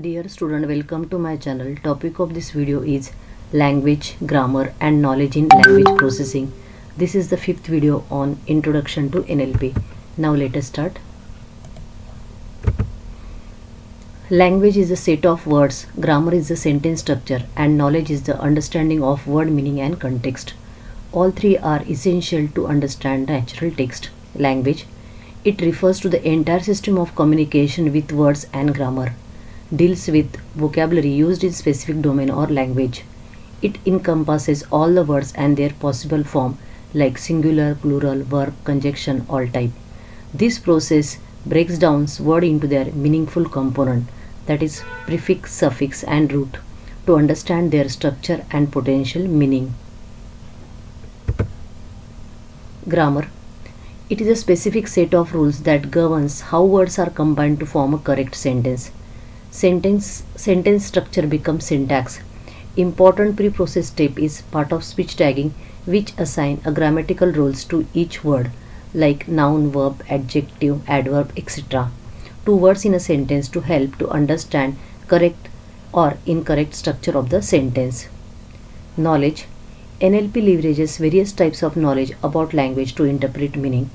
Dear student, welcome to my channel. Topic of this video is language, grammar and knowledge in language processing. This is the fifth video on introduction to NLP. Now let us start. Language is a set of words, grammar is the sentence structure and knowledge is the understanding of word meaning and context. All three are essential to understand natural text. Language. It refers to the entire system of communication with words and grammar deals with vocabulary used in specific domain or language. It encompasses all the words and their possible form like singular, plural, verb, conjunction, all type. This process breaks down word into their meaningful component that is prefix, suffix and root to understand their structure and potential meaning. Grammar It is a specific set of rules that governs how words are combined to form a correct sentence sentence sentence structure becomes syntax. Important pre-process step is part of speech tagging which assign a grammatical roles to each word like noun verb adjective adverb etc to words in a sentence to help to understand correct or incorrect structure of the sentence. Knowledge. Nlp leverages various types of knowledge about language to interpret meaning.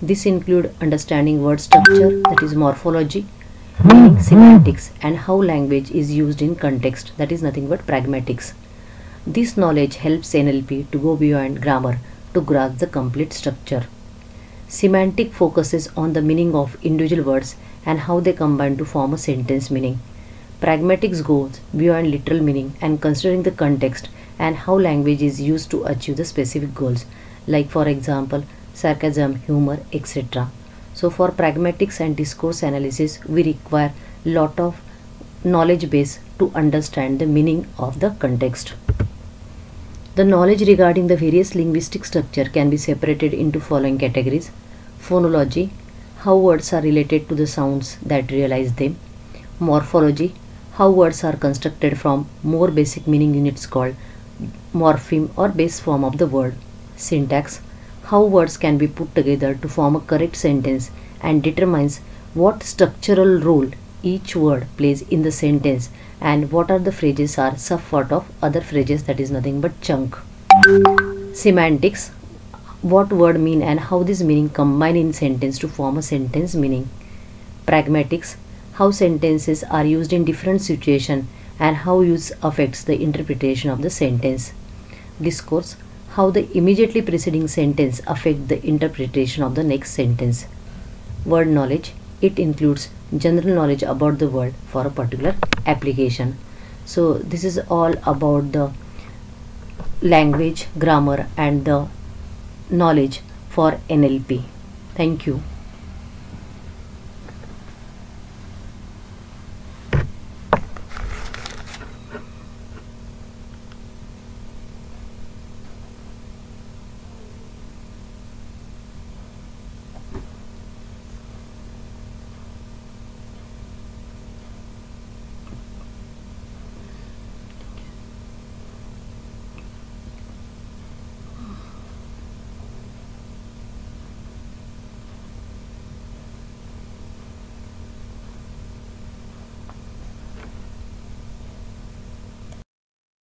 This include understanding word structure that is morphology meaning semantics and how language is used in context that is nothing but pragmatics. This knowledge helps NLP to go beyond grammar to grasp the complete structure. Semantic focuses on the meaning of individual words and how they combine to form a sentence meaning. Pragmatics goes beyond literal meaning and considering the context and how language is used to achieve the specific goals like for example sarcasm, humor, etc. So for pragmatics and discourse analysis, we require lot of knowledge base to understand the meaning of the context. The knowledge regarding the various linguistic structure can be separated into following categories. Phonology, how words are related to the sounds that realize them. Morphology, how words are constructed from more basic meaning units called morpheme or base form of the word. Syntax, how words can be put together to form a correct sentence and determines what structural role each word plays in the sentence and what are the phrases are subpart of other phrases that is nothing but chunk. Semantics what word mean and how this meaning combine in sentence to form a sentence meaning. Pragmatics how sentences are used in different situation and how use affects the interpretation of the sentence. Discourse how the immediately preceding sentence affect the interpretation of the next sentence. Word knowledge it includes general knowledge about the word for a particular application. So this is all about the language, grammar and the knowledge for NLP. Thank you.